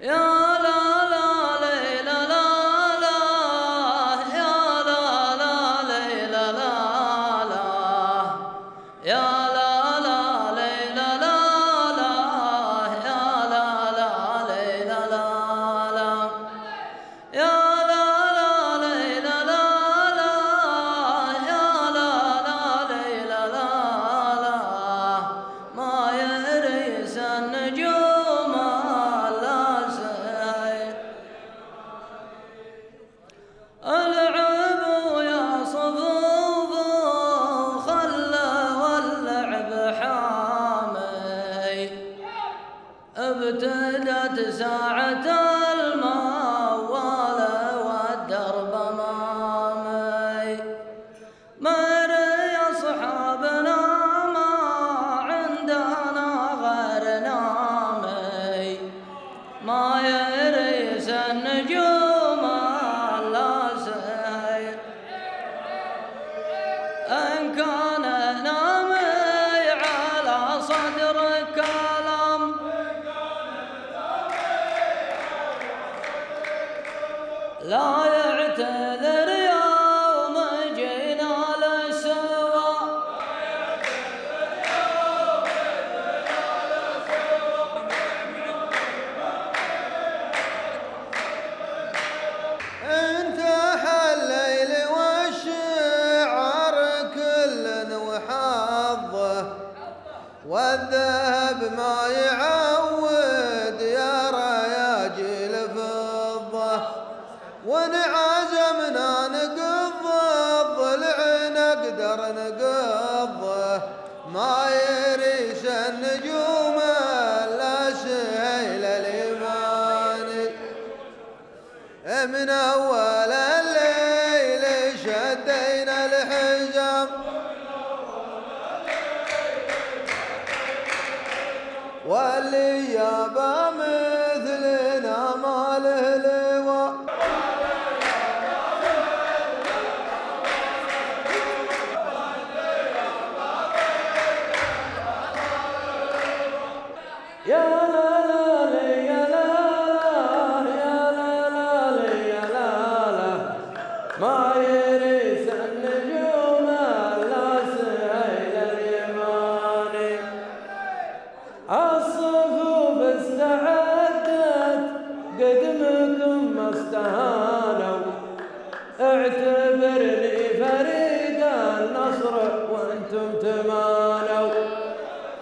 呀。أنت ساعة الموالة والدرب ما عندنا غير نامي. ما يريس النجوم لا يعتذر يوم جينا له سوا انتهى الليل والشعر كل وحظه والذ من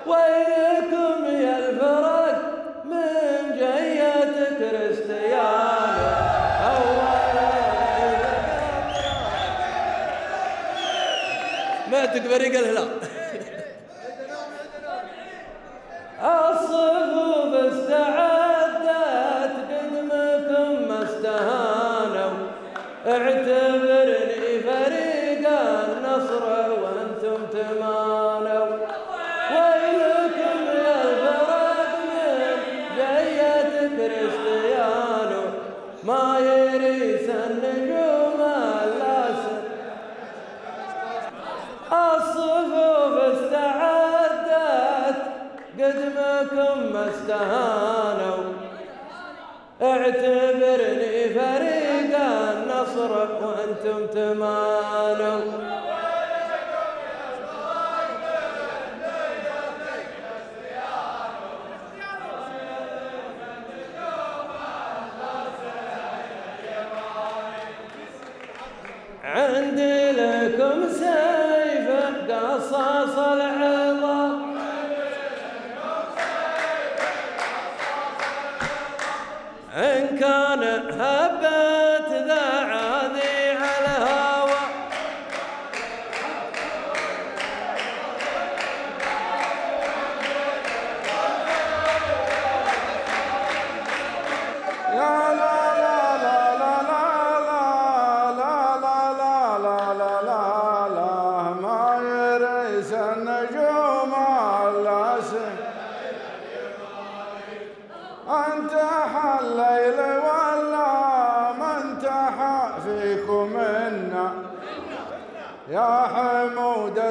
ويلكم يا الفرق من جية كريستيانو. ماتك فريق الهلال. الصفوف استعدت قدمكم ما استهانوا. اعتدوا استهانوا. اعتبرني فريق النصر وأنتم تمانوا إن كان هبت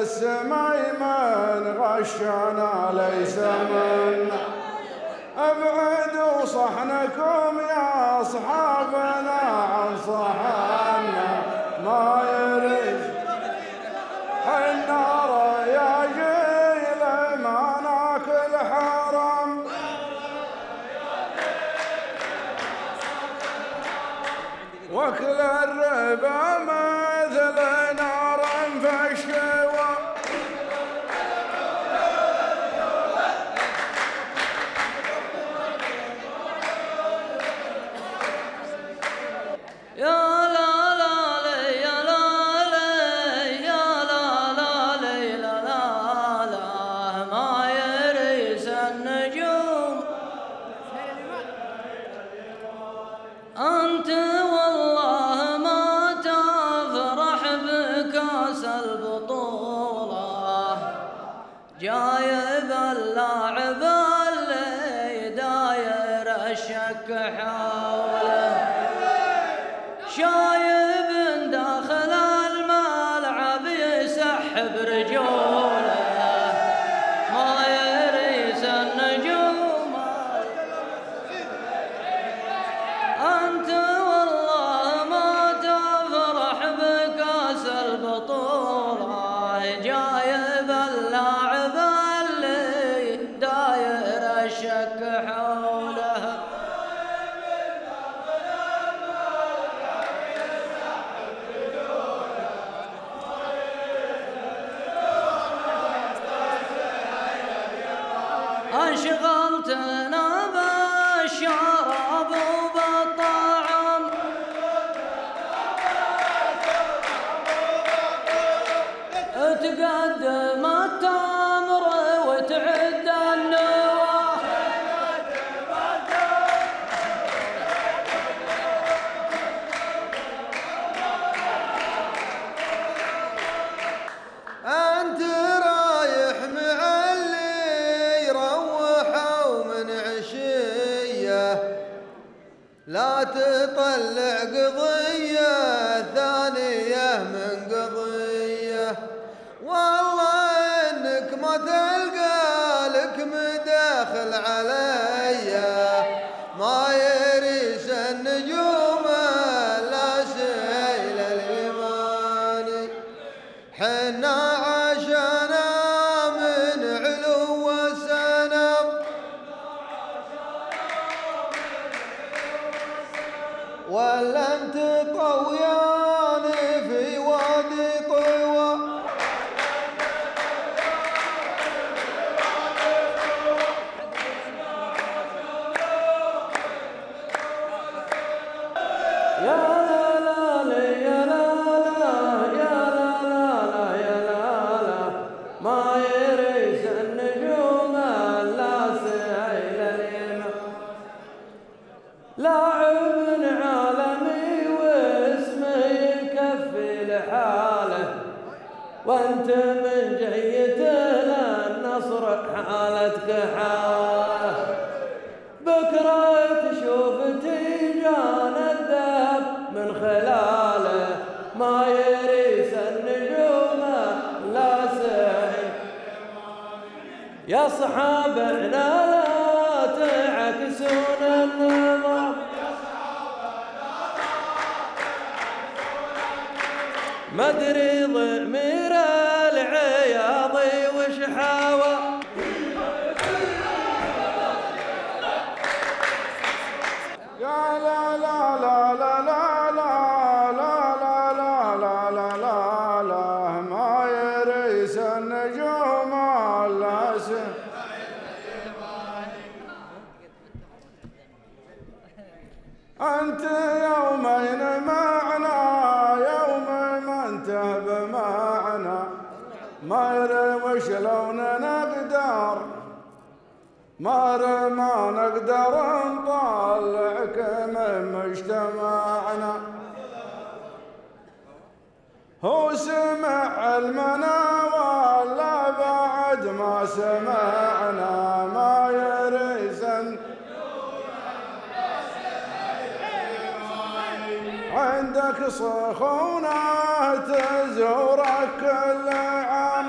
السماء من غشنا ليس منا ابعدوا صحنكم يا أصحابنا عن صحنا ما يريد. النار يا جيل ما ناكل حرام. وكل الربا مثل البطولة. جايب اللاعب اللي داير الشك حوله تقدم التمر وتعد أنت رايح مع اللي من عشية. لا تطلع قضيه يا صحابنا لا تعكسون النظام مدري ضمير العياضي وش حاوى لا لا لا لا لا لا لا لا لا لا لا لا ما يريس النجوم أنت يومين معنا يوم ما أنت بمعنا. ما يري وش نقدر؟ ما ما نقدر نطلعك من مجتمعنا؟ هو سمع المنا ولا بعد ما سمعنا عندك صخونة تزورك كل عام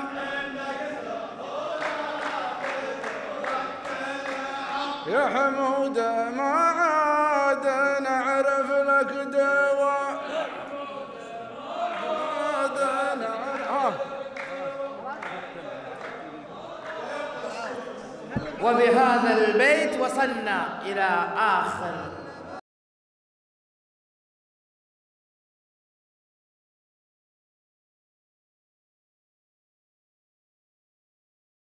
يا حمود ما لك دواء. وبهذا البيت وصلنا إلى آخر